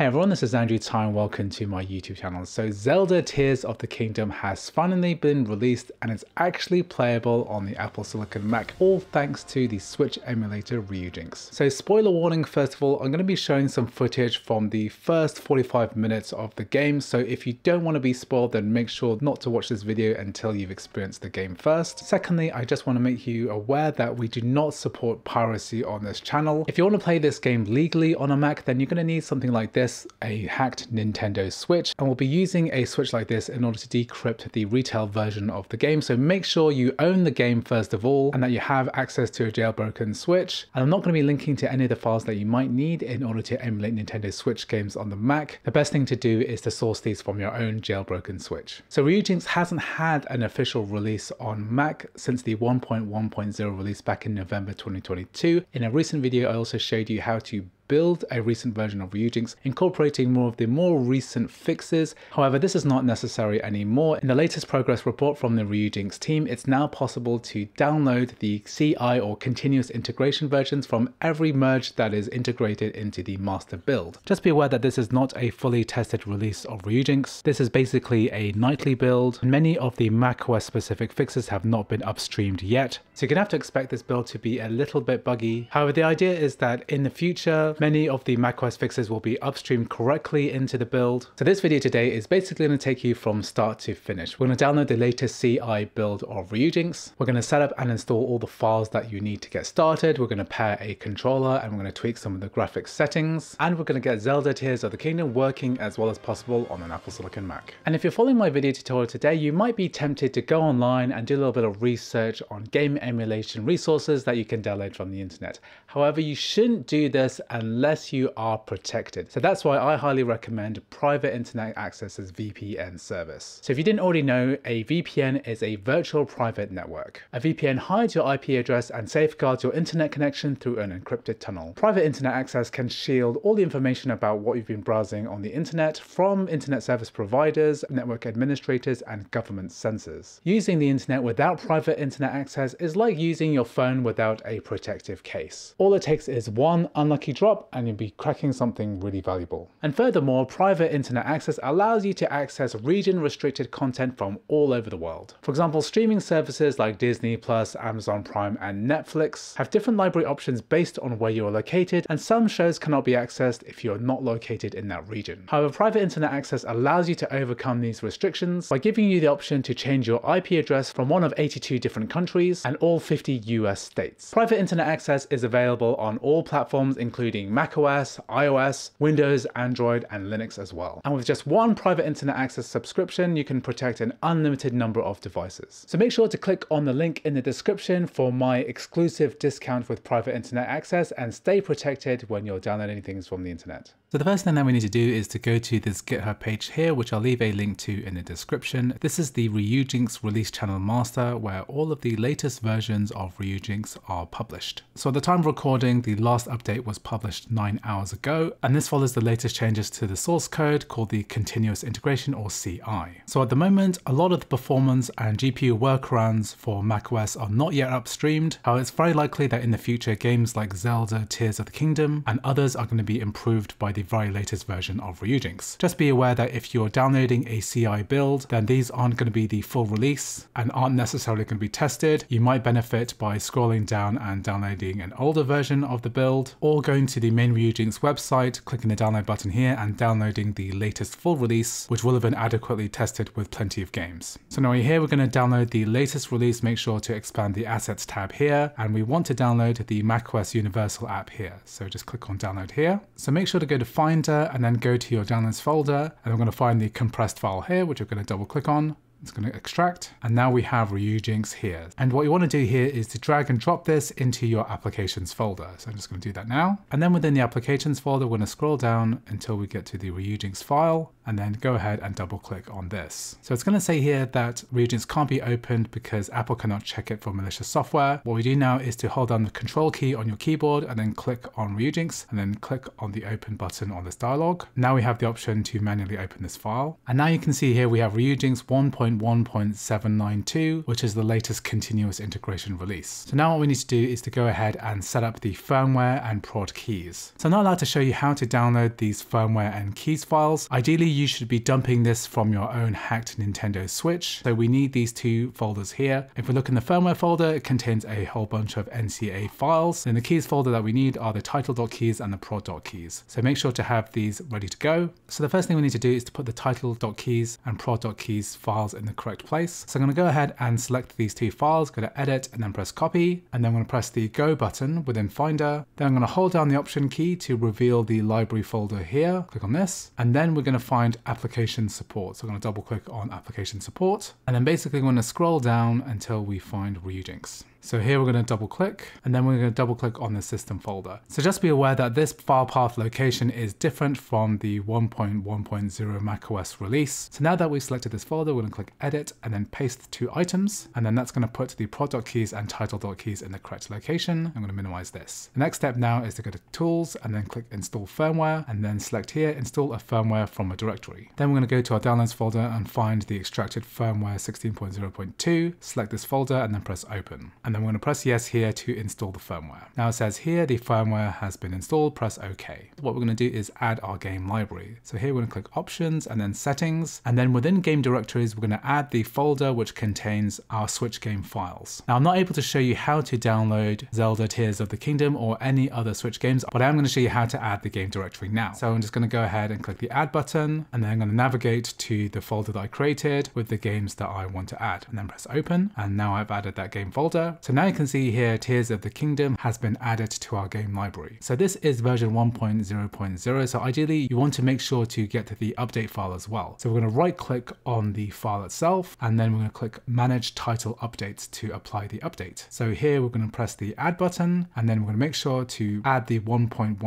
Hey everyone, this is Andrew Tsai and welcome to my YouTube channel. So Zelda Tears of the Kingdom has finally been released and it's actually playable on the Apple Silicon Mac, all thanks to the Switch emulator Ryujinx. So spoiler warning, first of all, I'm going to be showing some footage from the first 45 minutes of the game. So if you don't want to be spoiled, then make sure not to watch this video until you've experienced the game first. Secondly, I just want to make you aware that we do not support piracy on this channel. If you want to play this game legally on a Mac, then you're going to need something like this this a hacked Nintendo Switch and we'll be using a Switch like this in order to decrypt the retail version of the game. So make sure you own the game first of all and that you have access to a jailbroken Switch. And I'm not going to be linking to any of the files that you might need in order to emulate Nintendo Switch games on the Mac. The best thing to do is to source these from your own jailbroken Switch. So Ryujinx hasn't had an official release on Mac since the 1.1.0 release back in November 2022. In a recent video I also showed you how to build a recent version of Ryujinx, incorporating more of the more recent fixes. However, this is not necessary anymore. In the latest progress report from the Ryujinx team, it's now possible to download the CI or continuous integration versions from every merge that is integrated into the master build. Just be aware that this is not a fully tested release of Ryujinx. This is basically a nightly build. Many of the macOS specific fixes have not been upstreamed yet. So you're gonna have to expect this build to be a little bit buggy. However, the idea is that in the future, many of the macOS fixes will be upstreamed correctly into the build. So this video today is basically going to take you from start to finish. We're going to download the latest CI build of Ryujinx. We're going to set up and install all the files that you need to get started. We're going to pair a controller and we're going to tweak some of the graphics settings. And we're going to get Zelda Tears of the Kingdom working as well as possible on an Apple Silicon Mac. And if you're following my video tutorial today, you might be tempted to go online and do a little bit of research on game emulation resources that you can download from the internet. However, you shouldn't do this and unless you are protected. So that's why I highly recommend private internet access as VPN service. So if you didn't already know, a VPN is a virtual private network. A VPN hides your IP address and safeguards your internet connection through an encrypted tunnel. Private internet access can shield all the information about what you've been browsing on the internet from internet service providers, network administrators, and government censors. Using the internet without private internet access is like using your phone without a protective case. All it takes is one unlucky drop and you'll be cracking something really valuable. And furthermore, private internet access allows you to access region restricted content from all over the world. For example, streaming services like Disney Plus, Amazon Prime, and Netflix have different library options based on where you are located, and some shows cannot be accessed if you're not located in that region. However, private internet access allows you to overcome these restrictions by giving you the option to change your IP address from one of 82 different countries and all 50 US states. Private internet access is available on all platforms including macOS, iOS, Windows, Android, and Linux as well. And with just one private internet access subscription, you can protect an unlimited number of devices. So make sure to click on the link in the description for my exclusive discount with private internet access and stay protected when you're downloading things from the internet. So the first thing that we need to do is to go to this GitHub page here, which I'll leave a link to in the description. This is the Ryujinx release channel master where all of the latest versions of Ryujinx are published. So at the time of recording, the last update was published nine hours ago, and this follows the latest changes to the source code called the continuous integration or CI. So at the moment, a lot of the performance and GPU workarounds for macOS are not yet upstreamed. However, it's very likely that in the future, games like Zelda Tears of the Kingdom and others are going to be improved by the the very latest version of Ryujinx. Just be aware that if you're downloading a CI build, then these aren't going to be the full release and aren't necessarily going to be tested. You might benefit by scrolling down and downloading an older version of the build, or going to the main Ryujinx website, clicking the download button here and downloading the latest full release, which will have been adequately tested with plenty of games. So now here we're going to download the latest release, make sure to expand the assets tab here, and we want to download the macOS Universal app here. So just click on download here. So make sure to go to Finder and then go to your downloads folder and I'm going to find the compressed file here, which I'm going to double click on. It's going to extract and now we have Ryujinx here. And what you want to do here is to drag and drop this into your applications folder. So I'm just going to do that now. And then within the applications folder, we're going to scroll down until we get to the Ryujinx file and then go ahead and double click on this. So it's going to say here that Ryujinx can't be opened because Apple cannot check it for malicious software. What we do now is to hold down the control key on your keyboard and then click on Ryujinx and then click on the open button on this dialog. Now we have the option to manually open this file. And now you can see here we have Ryujinx 1. 1.1.792, which is the latest continuous integration release. So now what we need to do is to go ahead and set up the firmware and prod keys. So I'm not allowed to show you how to download these firmware and keys files. Ideally, you should be dumping this from your own hacked Nintendo Switch. So we need these two folders here. If we look in the firmware folder, it contains a whole bunch of NCA files. In the keys folder that we need are the title.keys and the prod.keys. So make sure to have these ready to go. So the first thing we need to do is to put the title.keys and prod.keys files in the correct place. So I'm going to go ahead and select these two files, go to edit and then press copy. And then I'm to press the go button within Finder. Then I'm going to hold down the option key to reveal the library folder here. Click on this. And then we're going to find application support. So I'm going to double click on application support. And then basically I'm going to scroll down until we find Ryujinx. So here we're going to double click and then we're going to double click on the system folder. So just be aware that this file path location is different from the 1.1.0 macOS release. So now that we've selected this folder, we're going to click edit and then paste the two items. And then that's going to put the prod.keys and title.keys in the correct location. I'm going to minimize this. The next step now is to go to tools and then click install firmware and then select here install a firmware from a directory. Then we're going to go to our downloads folder and find the extracted firmware 16.0.2, select this folder and then press open and then we're to press yes here to install the firmware. Now it says here the firmware has been installed, press OK. What we're going to do is add our game library. So here we're to click options and then settings and then within game directories we're going to add the folder which contains our Switch game files. Now I'm not able to show you how to download Zelda Tears of the Kingdom or any other Switch games, but I am going to show you how to add the game directory now. So I'm just going to go ahead and click the add button and then I'm to navigate to the folder that I created with the games that I want to add and then press open and now I've added that game folder. So now you can see here Tears of the Kingdom has been added to our game library. So this is version 1.0.0. So ideally you want to make sure to get the update file as well. So we're going to right click on the file itself and then we're going to click manage title updates to apply the update. So here we're going to press the add button and then we're going to make sure to add the 1.1.0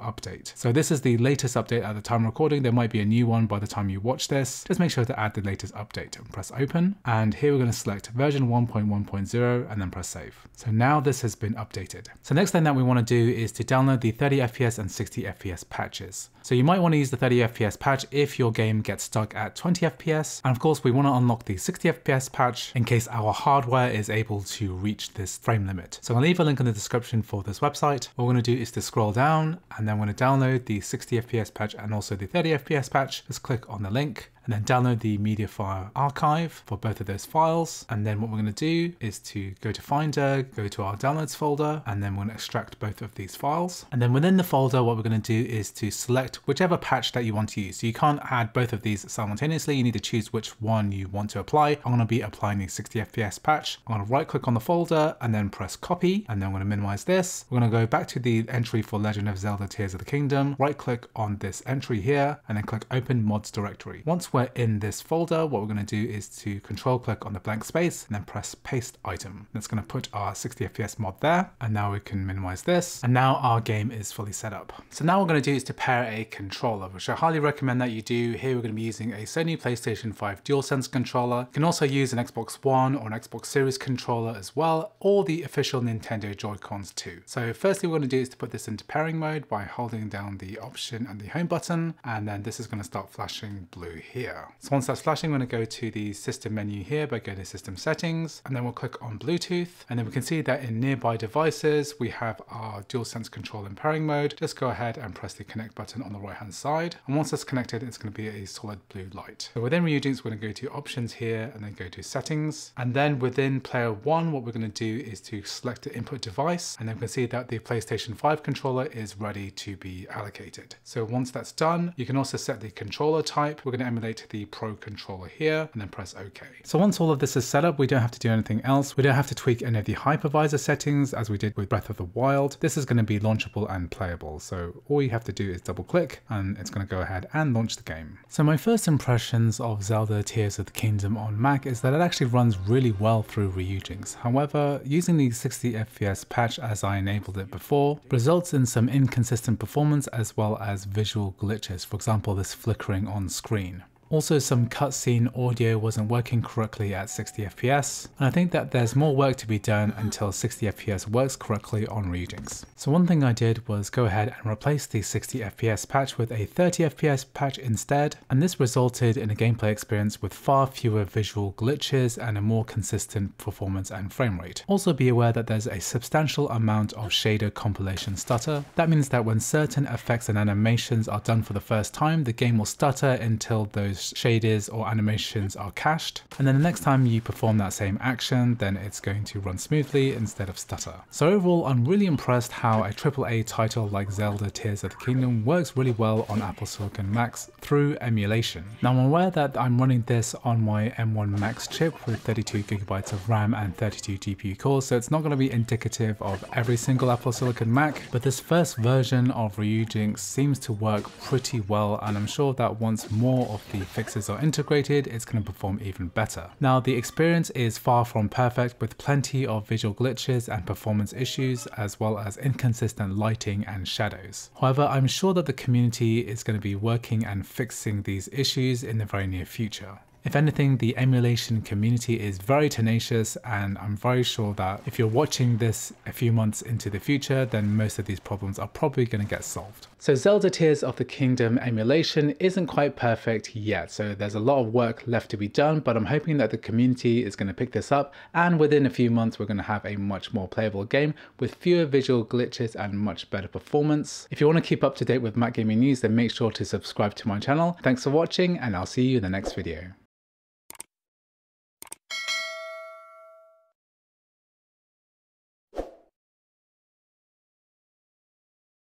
update. So this is the latest update at the time recording. There might be a new one by the time you watch this. Just make sure to add the latest update and press open. And here we're going to select version 1.1.0 and then press save. So now this has been updated. So next thing that we want to do is to download the 30 FPS and 60 FPS patches. So you might want to use the 30 FPS patch if your game gets stuck at 20 FPS. And of course we want to unlock the 60 FPS patch in case our hardware is able to reach this frame limit. So I'll leave a link in the description for this website. What we're going to do is to scroll down and then we're going to download the 60 FPS patch and also the 30 FPS patch. Just click on the link and then download the MediaFire archive for both of those files. And then what we're going to do is to go to Finder, go to our downloads folder, and then we're going to extract both of these files. And then within the folder, what we're going to do is to select whichever patch that you want to use. So you can't add both of these simultaneously. You need to choose which one you want to apply. I'm going to be applying the 60 FPS patch. I'm going to right click on the folder and then press copy. And then I'm going to minimize this. We're going to go back to the entry for Legend of Zelda Tears of the Kingdom, right click on this entry here, and then click open mods directory. Once we're in this folder, what we're going to do is to control click on the blank space and then press paste item. That's going to put our 60 FPS mod there. And now we can minimize this. And now our game is fully set up. So now what we're going to do is to pair a controller, which I highly recommend that you do. Here we're going to be using a Sony PlayStation 5 DualSense controller. You can also use an Xbox One or an Xbox Series controller as well, or the official Nintendo Joy-Cons too. So firstly, we're going to do is to put this into pairing mode by holding down the option and the home button. And then this is going to start flashing blue here. So once that's flashing, we're to go to the system menu here by going to system settings, and then we'll click on Bluetooth. And then we can see that in nearby devices, we have our DualSense control in pairing mode. Just go ahead and press the connect button on the right hand side. And once that's connected, it's going to be a solid blue light. So within Ryujinx, we're going to go to options here and then go to settings. And then within player one, what we're going to do is to select the input device. And then we can see that the PlayStation 5 controller is ready to be allocated. So once that's done, you can also set the controller type. We're going to emulate the Pro controller here and then press OK. So once all of this is set up, we don't have to do anything else. We don't have to tweak any of the hypervisor settings as we did with Breath of the Wild. This is going to be launchable and playable. So all you have to do is double click and it's going to go ahead and launch the game. So my first impressions of Zelda Tears of the Kingdom on Mac is that it actually runs really well through Ryujinx. However, using the 60 FPS patch as I enabled it before results in some inconsistent performance as well as visual glitches. For example, this flickering on screen. Also some cutscene audio wasn't working correctly at 60 FPS, and I think that there's more work to be done until 60 FPS works correctly on Ryujinx. So one thing I did was go ahead and replace the 60 FPS patch with a 30 FPS patch instead, and this resulted in a gameplay experience with far fewer visual glitches and a more consistent performance and frame rate. Also be aware that there's a substantial amount of shader compilation stutter. That means that when certain effects and animations are done for the first time, the game will stutter until those shaders or animations are cached. And then the next time you perform that same action, then it's going to run smoothly instead of stutter. So overall, I'm really impressed how a AAA title like Zelda Tears of the Kingdom works really well on Apple Silicon Macs through emulation. Now I'm aware that I'm running this on my M1 Max chip with 32GB of RAM and 32 GPU cores, so it's not going to be indicative of every single Apple Silicon Mac, but this first version of Ryujinx seems to work pretty well and I'm sure that once more of the fixes are integrated, it's going to perform even better. Now the experience is far from perfect with plenty of visual glitches and performance issues as well as inconsistent lighting and shadows. However, I'm sure that the community is going to be working and fixing these issues in the very near future. If anything, the emulation community is very tenacious and I'm very sure that if you're watching this a few months into the future, then most of these problems are probably going to get solved. So Zelda Tears of the Kingdom emulation isn't quite perfect yet, so there's a lot of work left to be done, but I'm hoping that the community is going to pick this up and within a few months we're going to have a much more playable game with fewer visual glitches and much better performance. If you want to keep up to date with Mac Gaming News, then make sure to subscribe to my channel. Thanks for watching and I'll see you in the next video.